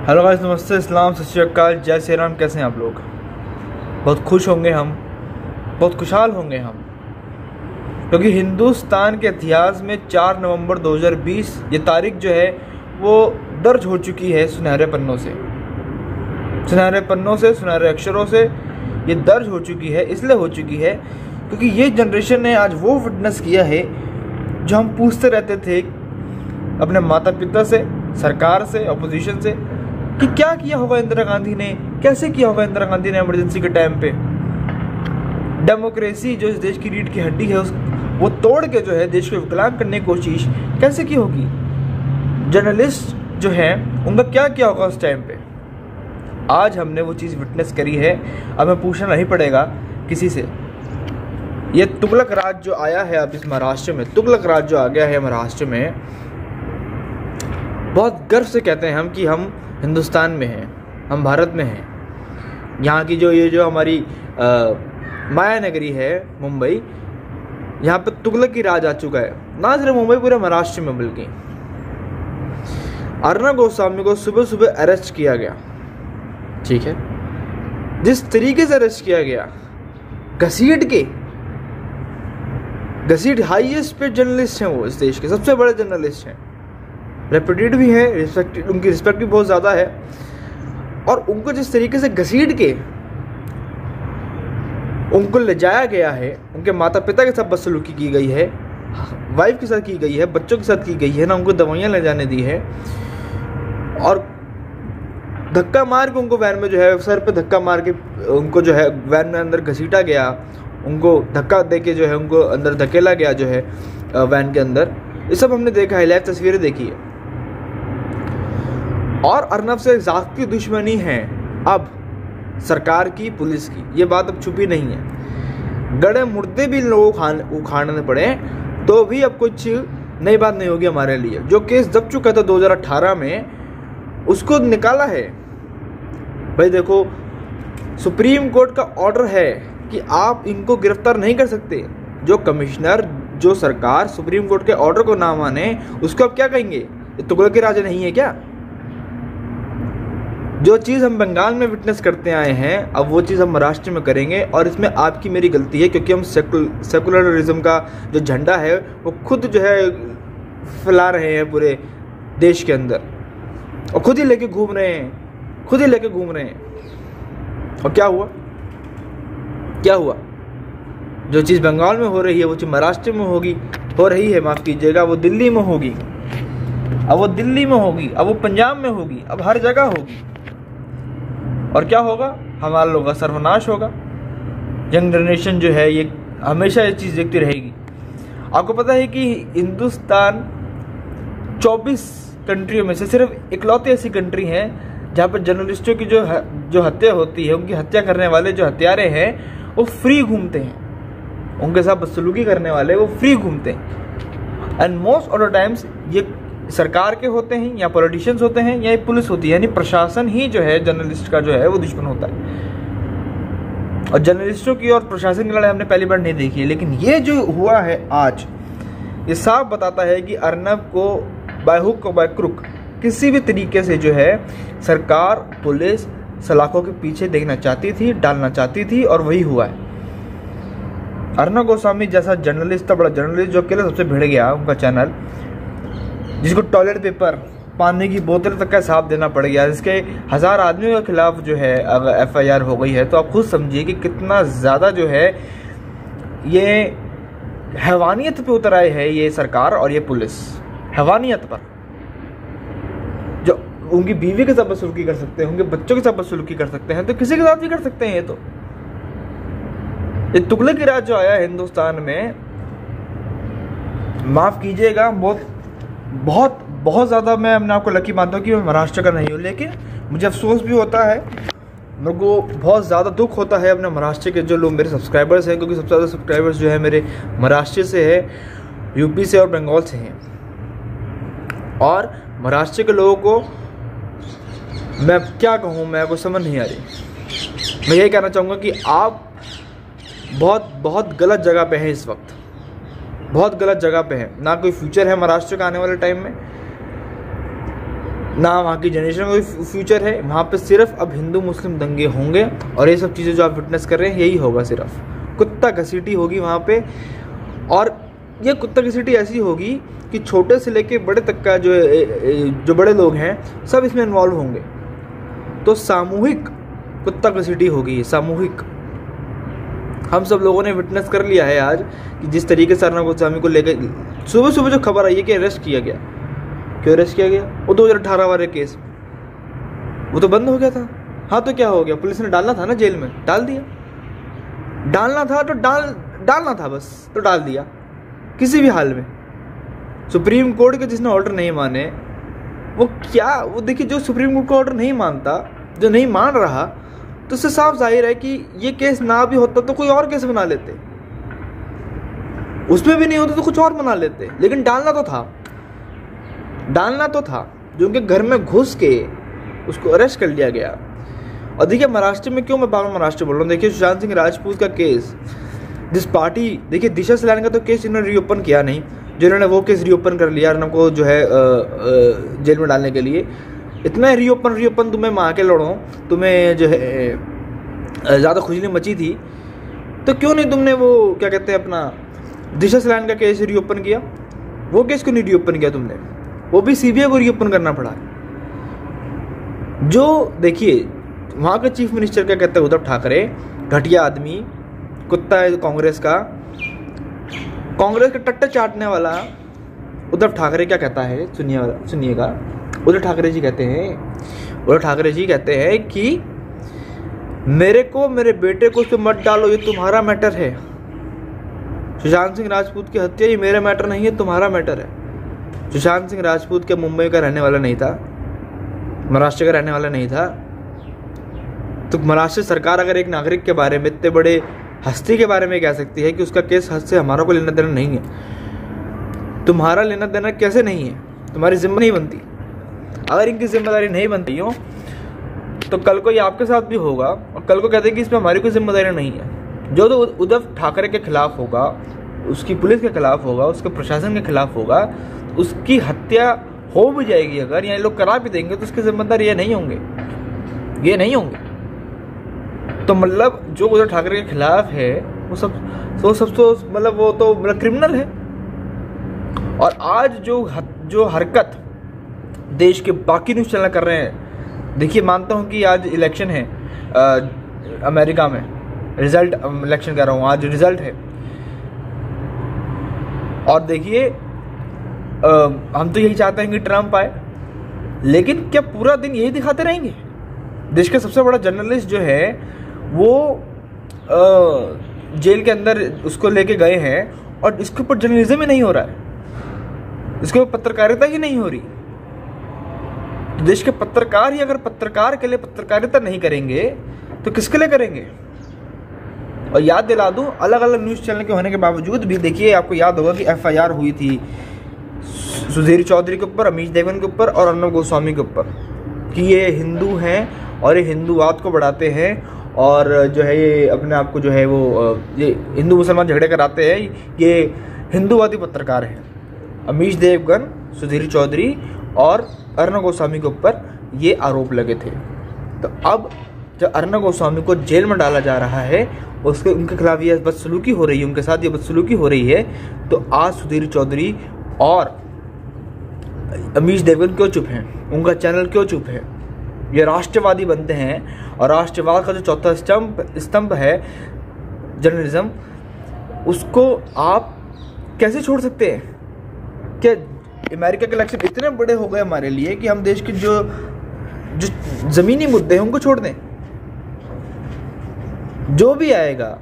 Hello guys, नमस्ते, इस्लाम, सत श्रीकाल जय श्री राम, कैसे हैं आप लोग? बहुत खुश होंगे हम, बहुत खुशहाल होंगे हम, क्योंकि हिंदुस्तान के इतिहास में 4 नवंबर 2020 ये तारीख जो है, वो दर्ज हो चुकी है सुनहरे पन्नों से। सुनहरे पन्नों से, सुनहरे अक्षरों से ये दर्ज हो चुकी है, इसलिए हो चुकी है, क्योंकि ये जनरेशन ने आज वो विटनेस किया है, जो हम पूछते रहते थे अपने माता पिता से, सरकार से अपोजिशन से कि क्या किया होगा इंदिरा गांधी ने? कैसे किया होगा इंदिरा गांधी ने इमरजेंसी के टाइम पे? डेमोक्रेसी जो इस देश की रीढ़ की हड्डी है, उस, वो तोड़ के जो है देश को विकलांग करने की कोशिश कैसे की होगी? जर्नलिस्ट जो है, उनका क्या किया होगा उस टाइम पे? आज हमने वो चीज़ विटनेस करी है। अब हमें पूछना नहीं पड़ेगा किसी से। ये तुगलक राज जो आया है अब इस महाराष्ट्र में, तुगलक राज जो आ गया है महाराष्ट्र में, बहुत गर्व से कहते हैं हम कि हम हिंदुस्तान में हैं, हम भारत में हैं। यहाँ की जो, ये जो हमारी माया नगरी है, मुंबई, यहाँ पे तुगलक की राज आ चुका है। ना सिर्फ़ मुंबई, पूरे महाराष्ट्र में बल्कि। अर्णब गोस्वामी को सुबह सुबह अरेस्ट किया गया। ठीक है? जिस तरीके से अरेस्ट किया गया, घसीट के, घसीट हाईएस्ट पे जर्नलिस्ट हैं वो इस देश के, सबसे बड़े जर्नलिस्ट हैं। रेपुटेड भी हैं रिस्पेक्टेड उनकी रिस्पेक्ट भी बहुत ज़्यादा है। और उनको जिस तरीके से घसीट के उनको ले जाया गया है, उनके माता पिता के साथ बदसलूकी की गई है वाइफ के साथ की गई है, बच्चों के साथ की गई है, ना उनको दवाइयाँ ले जाने दी है। और धक्का मार के उनको वैन में जो है, सर पे धक्का मार के उनको जो है वैन में अंदर घसीटा गया। उनको धक्का दे के जो है, उनको अंदर धकेला गया जो है वैन के अंदर। ये सब हमने देखा है लाइव तस्वीरें देखी है। और अर्नब से जाती दुश्मनी है। अब सरकार की, पुलिस की, ये बात अब छुपी नहीं है। गड़े मुर्दे भी लोगों खान उखाड़ने पड़े तो भी अब कुछ नई बात नहीं होगी हमारे लिए। जो केस दब चुका था 2018 में, उसको निकाला है। भाई देखो, सुप्रीम कोर्ट का ऑर्डर है कि आप इनको गिरफ़्तार नहीं कर सकते। जो कमिश्नर, जो सरकार सुप्रीम कोर्ट के ऑर्डर को ना माने, उसको अब क्या कहेंगे? ये तुगलक के राजा नहीं है क्या? जो चीज़ हम बंगाल में विटनेस करते आए हैं, अब वो चीज़ हम महाराष्ट्र में करेंगे और इसमें आपकी मेरी गलती है क्योंकि हम सेकुल सेकुलरिज्म का जो झंडा है, वो खुद जो है फैला रहे हैं पूरे देश के अंदर। और खुद ही लेके घूम रहे हैं, खुद ही लेके घूम रहे हैं। और क्या हुआ? क्या हुआ? जो चीज़ बंगाल में हो रही है, वो चीज़ महाराष्ट्र में होगी, हो रही है, माफ़ कीजिएगा, वो दिल्ली में होगी। अब वो दिल्ली में होगी, अब वो पंजाब में होगी, अब हर जगह होगी। और क्या होगा? हमारे लोगों का सर्वनाश होगा। यंग जनरेशन जो है, ये हमेशा ये चीज़ देखती रहेगी। आपको पता है कि हिंदुस्तान 24 कंट्रियों में से सिर्फ़ इकलौती ऐसी कंट्री हैं, जहाँ पर जर्नलिस्टों की जो जो हत्या होती है, उनकी हत्या करने वाले जो हत्यारे हैं, वो फ्री घूमते हैं। उनके साथ बदसलूकी करने वाले वो फ्री घूमते हैं। And most of the times ये सरकार के होते हैं या पॉलिटिशियंस होते हैं या पुलिस होती है, यानी प्रशासन ही जो है जर्नलिस्ट का जो है, वो दुश्मन होता है। और जर्नलिस्टों की और प्रशासन की लड़ाई हमने पहली बार नहीं देखी है, लेकिन ये जो हुआ है आज, ये साफ़ बताता है कि अर्नब को बाय हुक बाय क्रुक किसी भी तरीके से जो है, सरकार, पुलिस, सलाखों के पीछे देखना चाहती थी, डालना चाहती थी, और वही हुआ है। अर्नब गोस्वामी जैसा जर्नलिस्ट था बड़ा जर्नलिस्ट जो अकेले सबसे भिड़ गया उनका चैनल जिसको टॉयलेट पेपर पानी की बोतल तक का साफ़ देना पड़ गया। जिसके हज़ार आदमियों के खिलाफ जो है अगर एफ़ हो गई है। तो आप खुद समझिए कि कितना ज़्यादा जो है ये हैवानियत पे उतर आए है ये सरकार और ये पुलिस। हैवानियत पर। जो उनकी बीवी के साथ बदसलूकी कर सकते हैं, उनके बच्चों के साथ बदसलूकी कर सकते हैं तो किसी के साथ भी कर सकते हैं ये तो। ये तुगले की राज जो आया हिंदुस्तान में, माफ़ कीजिएगा, बहुत बहुत बहुत ज़्यादा मैं अपने आपको लकी मानता हूँ कि मैं महाराष्ट्र का नहीं हूँ, लेकिन मुझे अफसोस भी होता है। मेरे को बहुत ज़्यादा दुख होता है अपने महाराष्ट्र के जो लोग मेरे सब्सक्राइबर्स हैं, क्योंकि सबसे ज़्यादा सब्सक्राइबर्स जो है मेरे महाराष्ट्र से है यूपी से और बंगाल से हैं। और महाराष्ट्र के लोगों को मैं क्या कहूँ मैं को समझ नहीं आ रही। मैं यही कहना चाहूँगा कि आप बहुत बहुत गलत जगह पे हैं इस वक्त। बहुत गलत जगह पे है। ना कोई फ्यूचर है महाराष्ट्र का आने वाले टाइम में, ना वहाँ की जनरेशन का कोई फ्यूचर है। वहाँ पे सिर्फ़ अब हिंदू, मुस्लिम दंगे होंगे और ये सब चीज़ें जो आप विटनेस कर रहे हैं, यही होगा सिर्फ़। कुत्ता घसीटी होगी वहाँ पे और ये कुत्ता घसीटी ऐसी होगी कि छोटे से लेके बड़े तक का जो जो बड़े लोग हैं, सब इसमें इन्वॉल्व होंगे। तो सामूहिक कुत्ता घसीटी होगी, सामूहिक। हम सब लोगों ने विटनेस कर लिया है आज कि जिस तरीके से अर्नब गोस्वामी को लेकर सुबह सुबह जो खबर आई है कि अरेस्ट किया गया। क्यों अरेस्ट किया गया? वो दो हज़ार अठारह वाले केस वो तो बंद हो गया था। हाँ तो क्या हो गया? पुलिस ने डालना था ना जेल में? डाल दिया। डालना था तो डाल, डालना था बस तो डाल दिया। किसी भी हाल में। सुप्रीम कोर्ट के जिसने ऑर्डर नहीं माने, वो क्या, वो देखिए जो सुप्रीम कोर्ट का ऑर्डर नहीं मानता, जो नहीं मान रहा तो उससे साफ़ ज़ाहिर है कि ये केस ना भी होता तो कोई और केस बना लेते। उसमें भी नहीं होता तो कुछ और बना लेते, लेकिन डालना तो था। डालना तो था, जो उनके घर में घुस के उसको अरेस्ट कर लिया गया। और देखिए, महाराष्ट्र में क्यों मैं बार महाराष्ट्र बोल रहा हूँ? देखिए, सुशांत सिंह राजपूत का केस, जिस पार्टी, देखिए, दिशा सलान का तो केस इन्होंने रीओपन किया नहीं जिन्होंने वो केस रीओपन कर लिया को जो है जेल में डालने के लिए। इतना रीओपन रीओपन तुम्हें माँ के लड़ो, तुम्हें जो है ज़्यादा खुजली मची थी तो क्यों नहीं तुमने वो, क्या कहते हैं अपना, दिशा सलान का केस रीओपन किया? वो केस क्यों नहीं रीओपन किया तुमने? वो भी सीबीआई को रीओपन करना पड़ा। जो, देखिए, वहाँ के चीफ मिनिस्टर क्या कहते हैं, उद्धव ठाकरे, घटिया आदमी, कुत्ता है कांग्रेस का कांग्रेस का टट्टे चाटने वाला, उद्धव ठाकरे क्या कहता है सुनिए सुनिएगा। उद्धव ठाकरे जी कहते हैं, उद्धव ठाकरे जी कहते हैं कि मेरे को, मेरे बेटे को उसमें मत डालो, ये तुम्हारा मैटर है। सुशांत सिंह राजपूत की हत्या, ये मेरा मैटर नहीं है, तुम्हारा मैटर है। सुशांत सिंह राजपूत के मुंबई का रहने वाला नहीं था? महाराष्ट्र का रहने वाला नहीं था? तो महाराष्ट्र सरकार अगर एक नागरिक के बारे में, इतने बड़े हस्ती के बारे में कह सकती है कि उसका केस हद से हमारा को लेना देना नहीं है। तुम्हारा लेना देना कैसे नहीं है? तुम्हारी जिम्मे नहीं बनती। अगर इनकी ज़िम्मेदारी नहीं बनती हो तो कल को ये आपके साथ भी होगा और कल को कहते हैं कि इसमें हमारी कोई ज़िम्मेदारी नहीं है। जो तो उद्धव ठाकरे के खिलाफ होगा उसकी पुलिस के खिलाफ होगा उसके प्रशासन के खिलाफ होगा उसकी हत्या हो भी जाएगी अगर या लोग करा भी देंगे तो उसके जिम्मेदार ये नहीं होंगे। ये नहीं होंगे। तो मतलब जो उद्धव ठाकरे के खिलाफ है वो सब वो सब तो मतलब वो तो मतलब क्रिमिनल है। और आज जो हत, जो हरकत देश के बाकी न्यूज़ चैनल कर रहे हैं। देखिए मानता हूँ कि आज इलेक्शन है आ, अमेरिका में। रिज़ल्ट इलेक्शन कर रहा हूँ आज रिज़ल्ट है। और देखिए हम तो यही चाहते हैं कि ट्रंप आए लेकिन क्या पूरा दिन यही दिखाते रहेंगे? देश का सबसे बड़ा जर्नलिस्ट जो है वो आ, जेल के अंदर उसको लेके गए हैं और इसके ऊपर जर्नलिज्म ही नहीं हो रहा है। इसके ऊपर पत्रकारिता ही नहीं हो रही। तो देश के पत्रकार ही अगर पत्रकार के लिए पत्रकारिता नहीं करेंगे तो किसके लिए करेंगे? और याद दिला दूँ अलग अलग न्यूज़ चैनल के होने के बावजूद भी देखिए, आपको याद होगा कि एफआईआर हुई थी सुधीर चौधरी के ऊपर, अमीश देवन के ऊपर और अर्नब गोस्वामी के ऊपर, कि ये हिंदू हैं और ये हिंदूवाद को बढ़ाते हैं और जो है ये अपने आप को जो है वो ये हिंदू मुसलमान झगड़े कराते हैं, ये हिंदूवादी पत्रकार हैं। अमीश देवगन, सुधीर चौधरी और अर्नब गोस्वामी के ऊपर ये आरोप लगे थे। तो अब जब अर्नब गोस्वामी को जेल में डाला जा रहा है, उसके उनके खिलाफ ये बदसलूकी हो रही है, उनके साथ ये बदसलूकी हो रही है तो आज सुधीर चौधरी और अमीश देवगन क्यों चुप हैं? उनका चैनल क्यों चुप है? ये राष्ट्रवादी बनते हैं और राष्ट्रवाद का जो चौथा स्तंभ स्तंभ है जर्नलिज्म उसको आप कैसे छोड़ सकते हैं? क्या अमेरिका के इलेक्शन इतने बड़े हो गए हमारे लिए कि हम देश के जो जो ज़मीनी मुद्दे हैं उनको छोड़ दें। जो भी आएगा,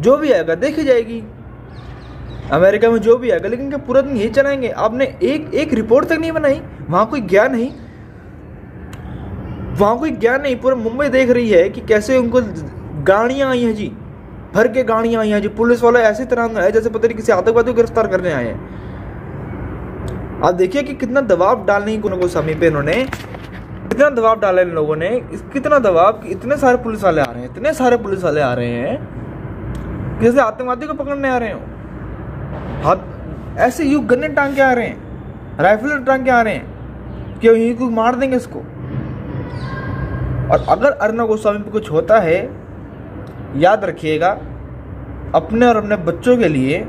जो भी आएगा, देखी जाएगी। अमेरिका में जो भी आएगा, लेकिन क्या पूरा दिन यही चलाएँगे। आपने एक एक रिपोर्ट तक नहीं बनाई, वहाँ कोई ज्ञान नहीं। वहाँ कोई ज्ञान नहीं, पूरा मुंबई देख रही है कि कैसे उनको गाड़ियाँ आई हैं जी, भर के गाड़ियाँ आई हैं जी। पुलिस वाले ऐसे तरह है जैसे पता नहीं किसी आतंकवादी को गिरफ़्तार करने आए हैं। आप देखिए कि कितना दबाव डालने की उनको समय पे इन्होंने, कितना दबाव डाला इन लोगों ने कितना दबाव कि इतने सारे पुलिस वाले आ रहे हैं, इतने सारे पुलिस वाले आ रहे हैं जैसे आतंकवादी को पकड़ने आ रहे हो। हाथ, ऐसे यू गन्ने टांग के आ रहे हैं, राइफल टांग के आ रहे हैं, कि यहीं को मार देंगे इसको। और अगर अर्नब गोस्वामी पर कुछ होता है, याद रखिएगा, अपने और अपने बच्चों के लिए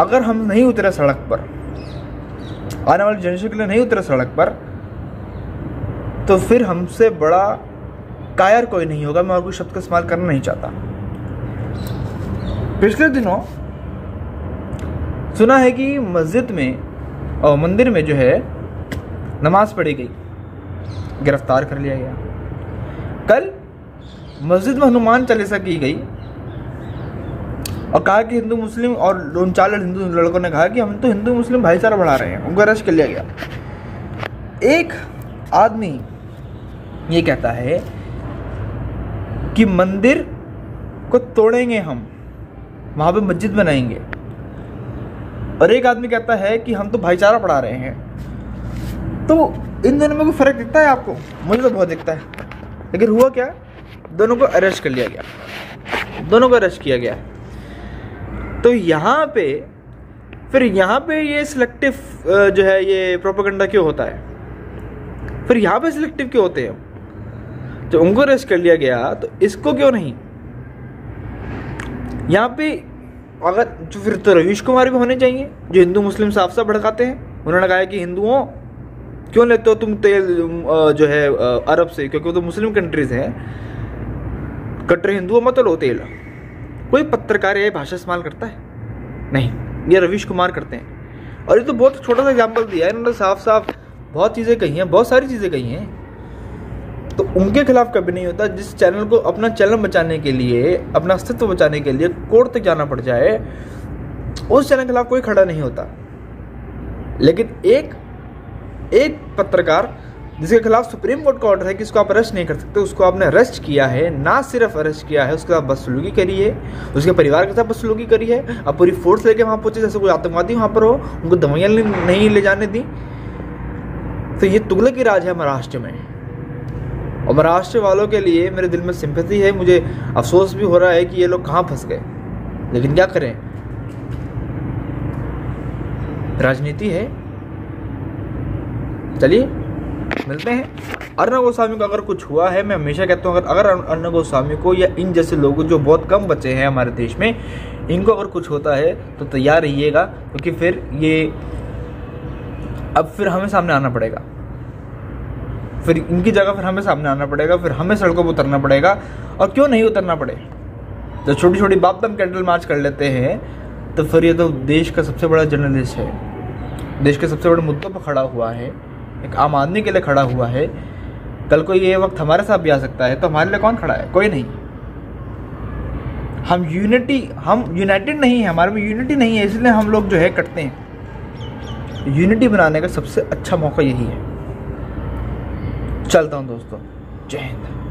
अगर हम नहीं उतरे सड़क पर, आने वाली जनरेशन के लिए नहीं उतरे सड़क पर तो फिर हमसे बड़ा कायर कोई नहीं होगा, मैं और कोई शब्द का इस्तेमाल करना नहीं चाहता। पिछले दिनों सुना है कि मस्जिद में और मंदिर में जो है, नमाज़ पढ़ी गई। गिरफ़्तार कर लिया गया। कल मस्जिद में हनुमान चालीसा की गई। और कहा कि हिंदू मुस्लिम और उन चार हिंदू लड़कों ने कहा कि हम तो हिंदू मुस्लिम भाईचारा बढ़ा रहे हैं, उनको अरेस्ट कर लिया गया। एक आदमी ये कहता है कि मंदिर को तोड़ेंगे हम, वहाँ पे मस्जिद बनाएँगे। और एक आदमी कहता है कि हम तो भाईचारा पढ़ा रहे हैं। तो इन दोनों में कोई फ़र्क दिखता है आपको? मुझे तो बहुत दिखता है। लेकिन हुआ क्या? दोनों को अरेस्ट कर लिया गया। दोनों को अरेस्ट किया गया। तो यहाँ पे, फिर यहाँ पे ये सिलेक्टिव जो है ये प्रोपोगंडा क्यों होता है? फिर यहाँ पे सिलेक्टिव क्यों होते हैं? जब उनको रेस्ट कर लिया गया तो इसको क्यों नहीं? यहाँ पे अगर, जो फिर तो रवीश कुमार भी होने चाहिए, जो हिंदू मुस्लिम साफ़ साफ़ भड़काते हैं। उन्होंने कहा कि हिंदुओं, क्यों लेते हो तुम तेल जो है अरब से, क्योंकि वो तो मुस्लिम कंट्रीज़ हैं कट्टर हिंदुओं मत लो तेल। कोई पत्रकार ये भाषा इस्तेमाल करता है? नहीं, ये रवीश कुमार करते हैं। और ये तो बहुत छोटा सा एग्ज़ाम्पल दिया है, इन्होंने साफ़ साफ़ बहुत चीज़ें कही हैं, बहुत सारी चीज़ें कही हैं। तो उनके खिलाफ कभी नहीं होता, जिस चैनल को अपना चैनल बचाने के लिए, अपना अस्तित्व बचाने के लिए कोर्ट तक जाना पड़ जाए, उस चैनल के खिलाफ कोई खड़ा नहीं होता। लेकिन एक एक पत्रकार जिसके खिलाफ सुप्रीम कोर्ट का ऑर्डर है कि उसको आप अरेस्ट नहीं कर सकते, उसको आपने अरेस्ट किया है, ना सिर्फ़ अरेस्ट किया है, उसके साथ बदसलूकी करी है, उसके परिवार के साथ बदसलूकी करी है अब पूरी फोर्स लेके वहाँ पहुँचे, जैसे कोई आतंकवादी वहाँ पर हो, उनको दवाइयाँ नहीं ले जाने दी। तो ये तुगलक की राज है महाराष्ट्र में। और महाराष्ट्र वालों के लिए मेरे दिल में सिंपैथी है, मुझे अफसोस भी हो रहा है कि ये लोग कहाँ फंस गए। लेकिन क्या करें? राजनीति है। चलिए। मिलते हैं। अर्नब गोस्वामी को अगर कुछ हुआ है, मैं हमेशा कहता हूँ, अगर अगर अर्नब गोस्वामी को या इन जैसे लोगों जो बहुत कम बचे हैं हमारे देश में, इनको अगर कुछ होता है तो तैयार रहिएगा, क्योंकि तो फिर ये, अब फिर हमें सामने आना पड़ेगा। फिर इनकी जगह फिर हमें सामने आना पड़ेगा, फिर हमें सड़कों पर उतरना पड़ेगा, और क्यों नहीं उतरना पड़े? तो छोटी छोटी बाप दम कैंडल मार्च कर लेते हैं तो फिर ये तो देश का सबसे बड़ा जर्नलिस्ट है। देश के सबसे बड़े मुद्दों पर खड़ा हुआ है। एक आम आदमी के लिए खड़ा हुआ है। कल को ये वक्त हमारे साथ भी आ सकता है तो हमारे लिए कौन खड़ा है? कोई नहीं। हम यूनिटी हम यूनाइटेड नहीं है, हमारे में यूनिटी नहीं है, इसलिए हम लोग जो है कटते हैं। यूनिटी बनाने का सबसे अच्छा मौका यही है। चलता हूँ दोस्तों। जय हिंद।